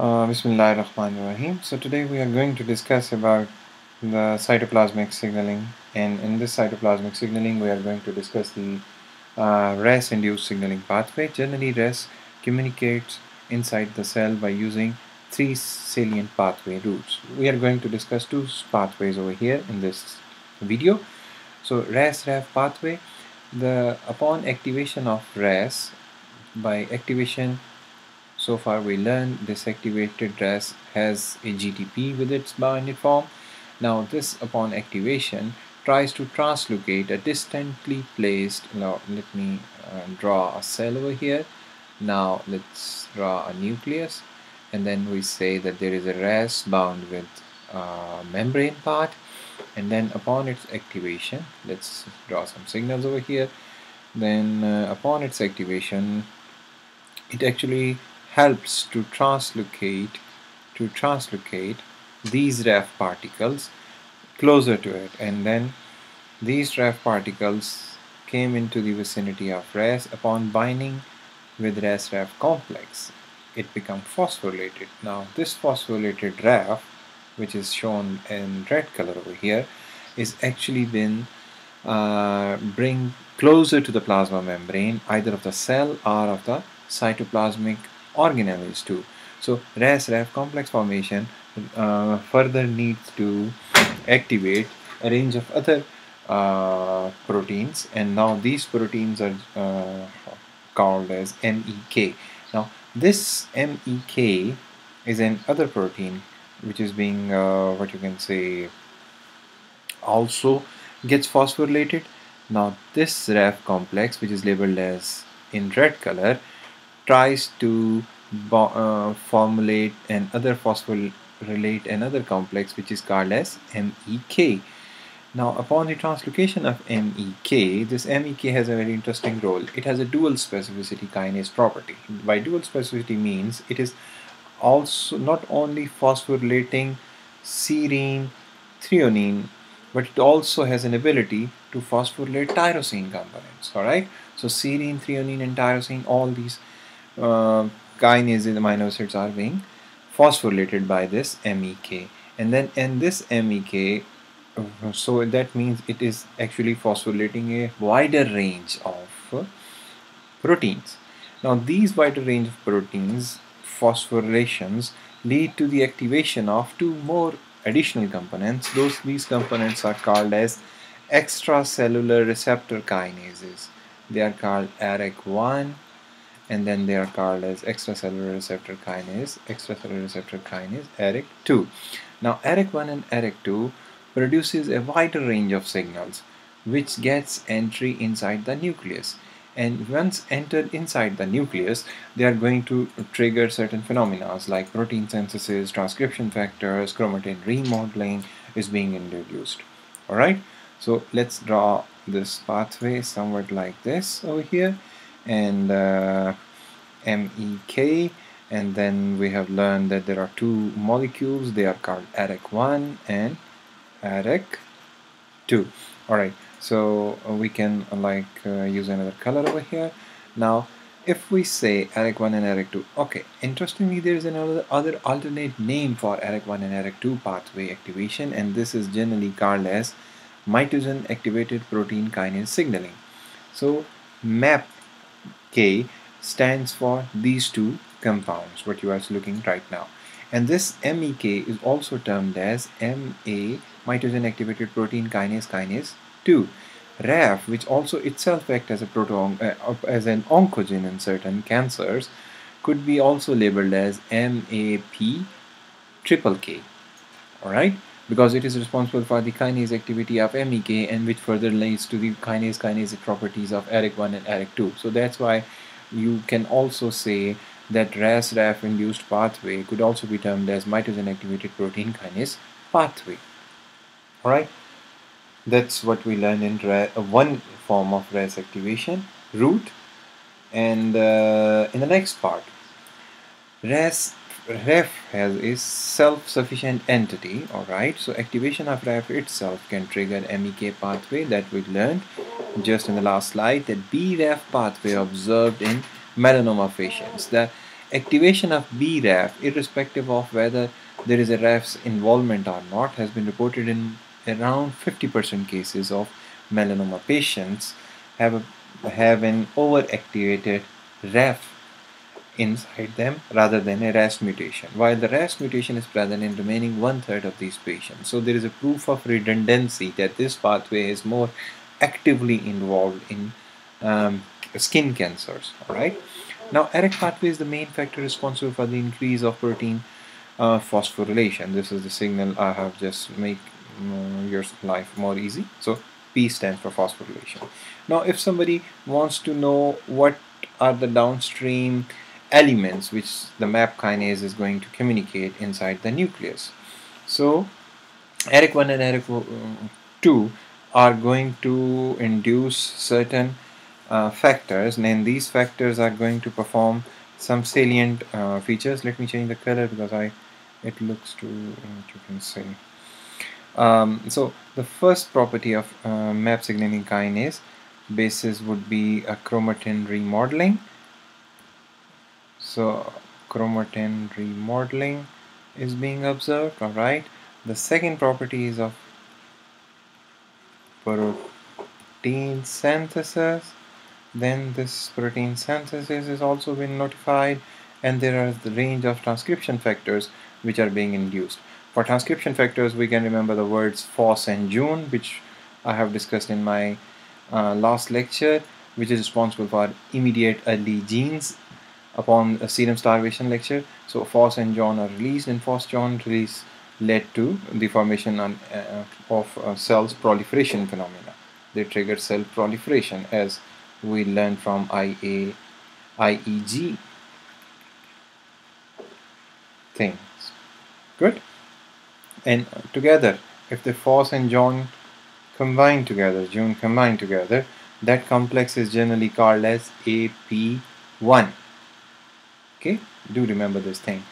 Uh, Bismillahirrahmanirrahim. So today we are going to discuss about the cytoplasmic signaling and in this cytoplasmic signaling we are going to discuss the uh, RAS induced signaling pathway. Generally RAS communicates inside the cell by using three salient pathway routes. We are going to discuss two pathways over here in this video. So RAS-RAF pathway, the upon activation of RAS by activation so far we learned this activated RAS has a GTP with its binding form. Now this upon activation tries to translocate a distantly placed, now let me uh, draw a cell over here. Now let's draw a nucleus and then we say that there is a RAS bound with uh, membrane part and then upon its activation let's draw some signals over here then uh, upon its activation it actually helps to translocate to translocate these RAF particles closer to it. And then these RAF particles came into the vicinity of RAS upon binding with RAS-RAF complex. It become phosphorylated. Now this phosphorylated RAF which is shown in red color over here is actually been uh, bring closer to the plasma membrane either of the cell or of the cytoplasmic organelles too. So RAS-RAF complex formation uh, further needs to activate a range of other uh, proteins and now these proteins are uh, called as MEK. Now this MEK is an other protein which is being uh, what you can say also gets phosphorylated. Now this RAF complex which is labeled as in red color tries to uh, formulate another phosphorylate another complex which is called as MEK. Now upon the translocation of MEK, this MEK has a very interesting role. It has a dual specificity kinase property. By dual specificity means it is also not only phosphorylating serine, threonine, but it also has an ability to phosphorylate tyrosine components. Alright, so serine, threonine, and tyrosine, all these uh, kinases amino acids are being phosphorylated by this MEK and then in this MEK so that means it is actually phosphorylating a wider range of uh, proteins. Now these wider range of proteins phosphorylations lead to the activation of two more additional components. Those these components are called as extracellular receptor kinases. They are called ERK1 and then they are called as extracellular receptor kinase, extracellular receptor kinase, ERK2. Now ERK1 and ERK2 produces a wider range of signals which gets entry inside the nucleus and once entered inside the nucleus they are going to trigger certain phenomena like protein synthesis, transcription factors, chromatin remodeling is being introduced. Alright, so let's draw this pathway somewhat like this over here and uh, MEK and then we have learned that there are two molecules. They are called ERK1 and ERK2 alright so we can like uh, use another color over here. Now if we say ERK1 and ERK2 okay interestingly there is another other alternate name for ERK1 and ERK2 pathway activation and this is generally called as mitogen activated protein kinase signaling. So MAPK stands for these two compounds what you are looking right now. And this MEK is also termed as MA mitogen activated protein kinase kinase 2 RAF which also itself acts as a proton uh, as an oncogen in certain cancers could be also labeled as MAP triple K. Alright because it is responsible for the kinase activity of MEK and which further leads to the kinase kinase properties of ERK1 and ERK2 so that's why you can also say that RAS-RAF induced pathway could also be termed as mitogen activated protein kinase pathway. Alright, that's what we learned in uh, one form of RAS activation, route, and uh, in the next part, RAS RAF has a self-sufficient entity, alright, so activation of RAF itself can trigger MEK pathway that we learned just in the last slide that BRAF pathway observed in melanoma patients. The activation of BRAF, irrespective of whether there is a RAF's involvement or not, has been reported in around 50% cases of melanoma patients have, a, have an overactivated RAF inside them rather than a RAS mutation, while the RAS mutation is present in remaining one third of these patients. So there is a proof of redundancy that this pathway is more actively involved in um, skin cancers. All right. Now, ERK pathway is the main factor responsible for the increase of protein uh, phosphorylation. This is the signal I have just make uh, your life more easy. So P stands for phosphorylation. Now, if somebody wants to know what are the downstream elements which the MAP kinase is going to communicate inside the nucleus. So ERK1 and ERK2 are going to induce certain uh, factors and these factors are going to perform some salient uh, features. Let me change the color because I it looks too you can see. Um, so the first property of uh, MAP signaling kinase basis would be a chromatin remodeling so chromatin remodeling is being observed all right the second property is of protein synthesis. Then this protein synthesis is also been notified and there are the range of transcription factors which are being induced. For transcription factors we can remember the words FOS and JUN which I have discussed in my uh, last lecture which is responsible for immediate early genes upon a serum starvation lecture. So FOS and JUN are released and fos-jun release led to the formation on, uh, of uh, cells proliferation phenomena. They trigger cell proliferation as we learned from IA, IEG things. Good? And together, if the FOS and JUN combine together, JUN combine together, that complex is generally called as AP1 okay do remember this thing.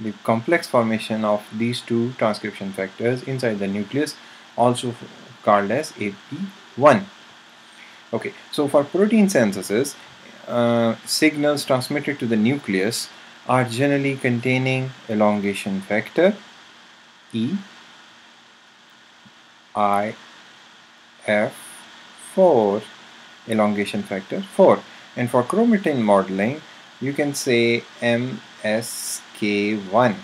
The complex formation of these two transcription factors inside the nucleus also called as AP1 okay so for protein synthesis uh, signals transmitted to the nucleus are generally containing elongation factor E I F4 elongation factor 4 and for chromatin modeling you can say MSK1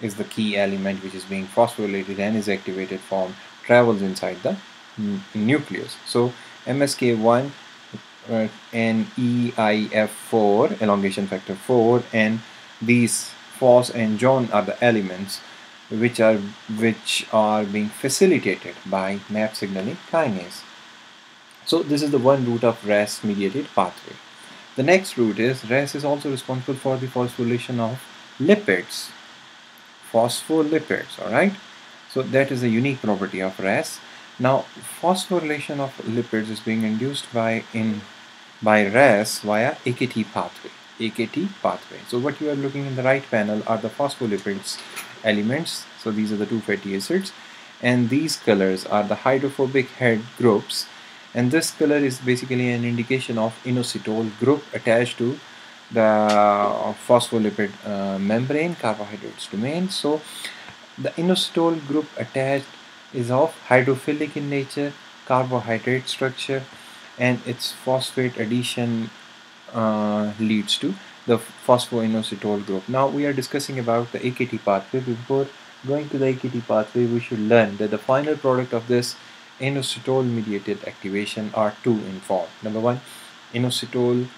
is the key element which is being phosphorylated and is activated form travels inside the nucleus. So MSK1 uh, and EIF4 elongation factor 4 and these FOS and JUN are the elements which are which are being facilitated by MAP signaling kinase. So this is the one route of RAS mediated pathway. The next route is RAS is also responsible for the phosphorylation of lipids, phospholipids, alright? So that is a unique property of RAS. Now phosphorylation of lipids is being induced by in by RAS via AKT pathway. AKT pathway. So what you are looking in the right panel are the phospholipids elements. So these are the two fatty acids and these colors are the hydrophobic head groups and this color is basically an indication of inositol group attached to the phospholipid uh, membrane carbohydrates domain. So the inositol group attached is of hydrophilic in nature carbohydrate structure and its phosphate addition uh, leads to the phosphoinositol group. Now we are discussing about the AKT pathway. Before going to the AKT pathway we should learn that the final product of this inositol mediated activation are two in form. Number one, inositol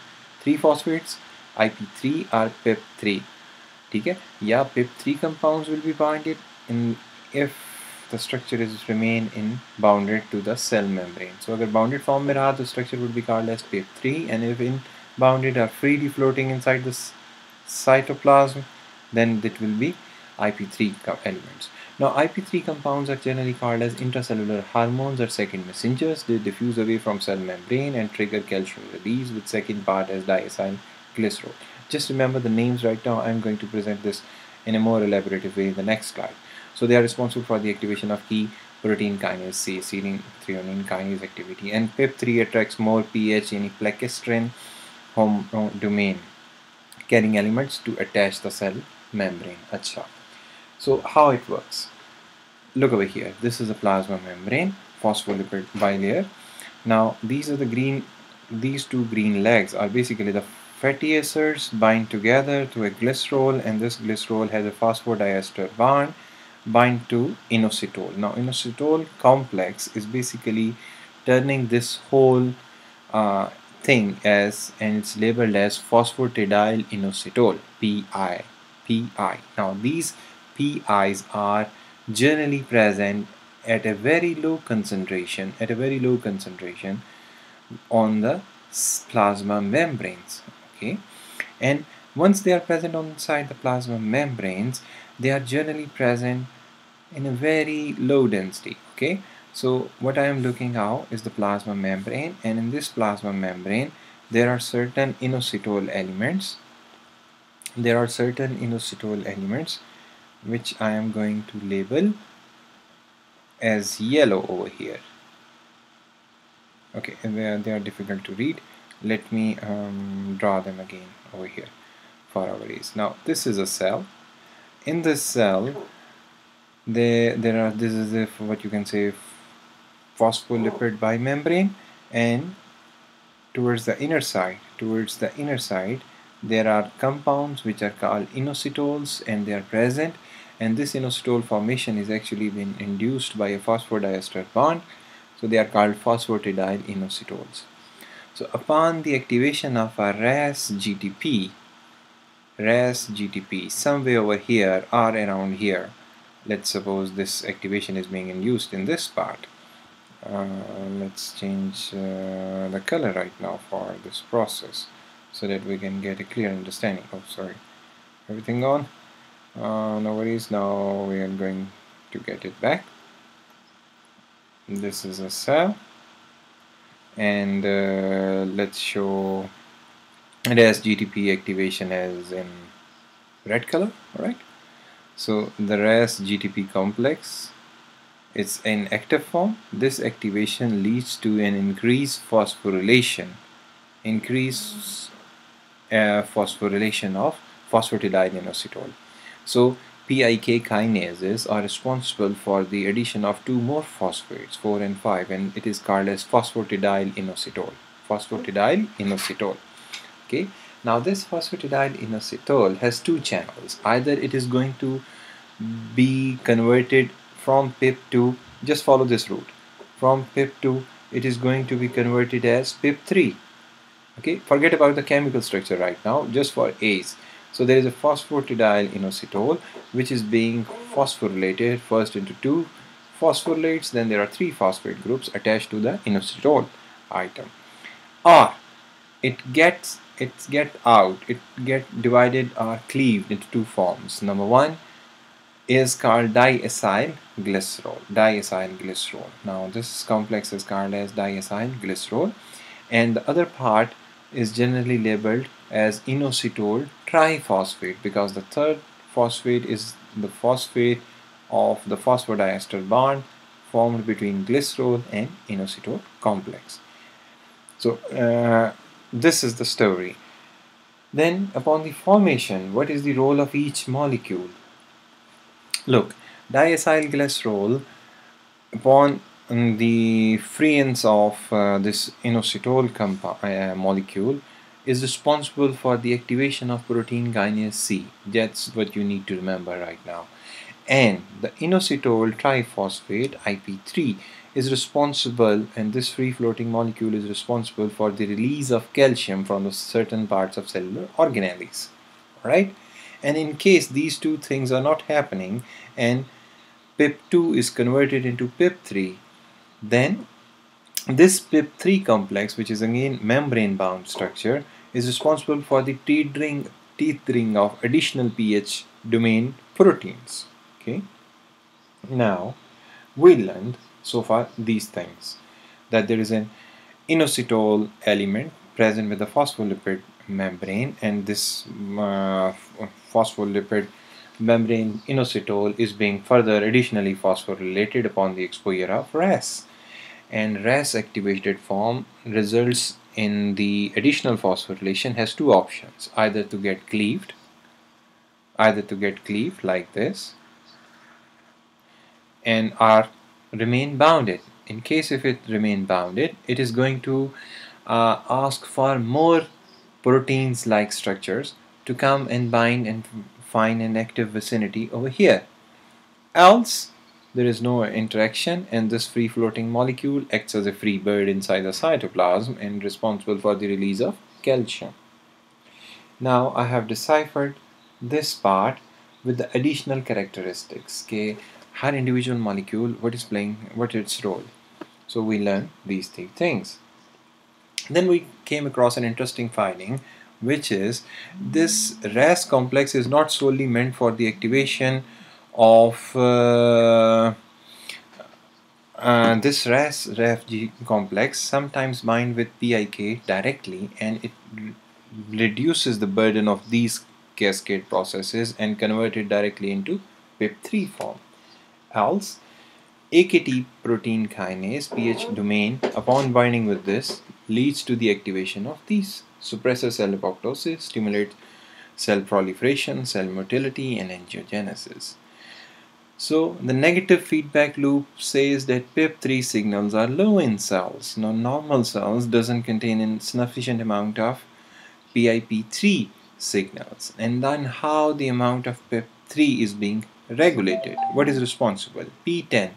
3 phosphates, IP3 or PIP3. Okay? Yeah, PIP3 compounds will be bounded in if the structure is remain in bounded to the cell membrane. So if bounded form में the structure would be called as PIP3 and if in bounded are freely floating inside the cytoplasm then it will be IP3 elements. Now IP3 compounds are generally called as intracellular hormones or second messengers. They diffuse away from cell membrane and trigger calcium release with second part as diacyl glycerol. Just remember the names right now. I'm going to present this in a more elaborative way in the next slide. So they are responsible for the activation of key protein kinase C, serine kinase activity and PIP3 attracts more pH in pleckstrin home domain carrying elements to attach the cell membrane. Acha. So how it works? Look over here. This is a plasma membrane, phospholipid bilayer. Now these are the green, these two green legs are basically the fatty acids bind together to a glycerol and this glycerol has a phosphodiester bond bind to inositol. Now inositol complex is basically turning this whole uh, thing as and it's labeled as phosphatidyl inositol PI PI now these PIs are generally present at a very low concentration at a very low concentration on the plasma membranes okay? And once they are present inside the plasma membranes they are generally present in a very low density okay? So what I am looking out is the plasma membrane and in this plasma membrane there are certain inositol elements. There are certain inositol elements which I am going to label as yellow over here. Okay and they are, they are difficult to read. Let me um, draw them again over here for our ease. Now this is a cell. In this cell there there are this is what you can say phospholipid bimembrane and towards the inner side towards the inner side there are compounds which are called inositols and they are present. And this inositol formation is actually been induced by a phosphodiester bond. So they are called phosphatidyl inositols. So upon the activation of a RAS GTP RAS GTP somewhere over here or around here let's suppose this activation is being induced in this part. Uh, let's change uh, the color right now for this process so that we can get a clear understanding. Oh sorry. Everything gone? Uh, no worries. Now we are going to get it back. This is a cell. And uh, let's show it has GTP activation as in red color alright? So the RAS GTP complex it's in active form. This activation leads to an increased phosphorylation. Increase uh, phosphorylation of phosphatidyl inositol. So PIK kinases are responsible for the addition of two more phosphates 4 and 5 and it is called as phosphatidyl inositol. Phosphatidyl inositol. Okay. Now this phosphatidyl inositol has two channels. Either it is going to be converted from pip to just follow this route. From PIP2 it is going to be converted as pip3 okay forget about the chemical structure right now just for A's. So there is a phosphatidyl inositol which is being phosphorylated first into two phosphorylates then there are three phosphate groups attached to the inositol item. Or it gets it get out it get divided or cleaved into two forms. Number one is called diacyl glycerol diacyl glycerol. Now this complex is called as diacyl glycerol. And the other part is generally labeled as inositol triphosphate because the third phosphate is the phosphate of the phosphodiester bond formed between glycerol and inositol complex. So uh, this is the story. Then upon the formation what is the role of each molecule? Look diacylglycerol upon the freeance of uh, this inositol uh, molecule is responsible for the activation of protein kinase C. That's what you need to remember right now. And the inositol triphosphate IP3 is responsible and this free floating molecule is responsible for the release of calcium from certain parts of cellular organelles. Right? And in case these two things are not happening and PIP2 is converted into PIP3 then this PIP3 complex, which is again membrane bound structure, is responsible for the tethering, tethering of additional pH domain proteins. Okay. Now, we learned so far these things that there is an inositol element present with the phospholipid membrane and this uh, phospholipid membrane inositol is being further additionally phosphorylated upon the exposure of RAS and RAS activated form results in the additional phosphorylation has two options either to get cleaved either to get cleaved like this and are remain bounded. In case if it remain bounded it is going to uh, ask for more proteins like structures to come and bind and find an active vicinity over here. Else there is no interaction and this free floating molecule acts as a free bird inside the cytoplasm and responsible for the release of calcium. Now I have deciphered this part with the additional characteristics okay? Her individual molecule what is playing what its role? So we learn these three things. Then we came across an interesting finding which is this RAS complex is not solely meant for the activation of uh, uh, this RAS RAFG complex sometimes bind with PIK directly and it reduces the burden of these cascade processes and convert it directly into PIP3 form. Else, AKT protein kinase pH domain upon binding with this leads to the activation of these suppressor cell apoptosis, stimulate cell proliferation, cell motility and angiogenesis. So the negative feedback loop says that PIP3 signals are low in cells. Now normal cells doesn't contain a sufficient amount of PIP3 signals. And then how the amount of PIP3 is being regulated. What is responsible? PTEN.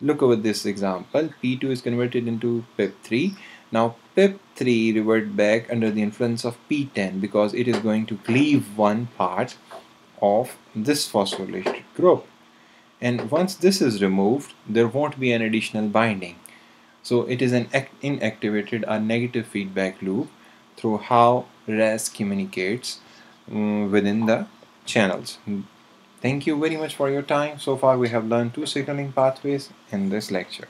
Look over this example. P2 is converted into PIP3. Now PIP3 revert back under the influence of PTEN because it is going to cleave one part of this phosphorylated group. And once this is removed there won't be an additional binding. So it is an inactivated or negative feedback loop through how RAS communicates um, within the channels. Thank you very much for your time. So far we have learned two signaling pathways in this lecture